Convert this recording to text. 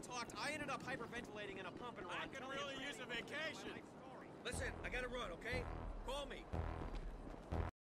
talked, I ended up hyperventilating in a pump and run. I could really use a vacation. Listen, I gotta run, okay? Call me.